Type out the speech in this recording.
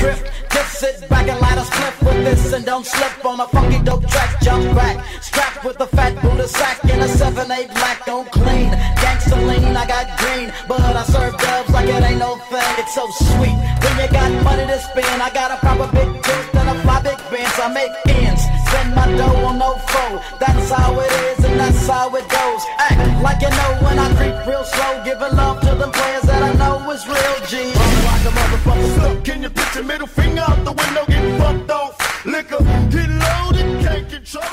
trip. Just sit back and light a slip with this and don't slip on a funky dope track. Jump back, strapped with a fat Buddha sack and a 7-8 black on clean. Gangsta lean, I got green, but I serve dubs like it ain't no thing. It's so sweet. When you got money to spend, I got a proper big twist and a fly big bench. I make ends, spend my dough on no foe. That's how it is and that's how it goes. Act like you know when I creep real slow, giving love to them players that I know is real G. like a motherfucker. Can you middle finger out the window, getting fucked off? Liquor, get loaded, can't control.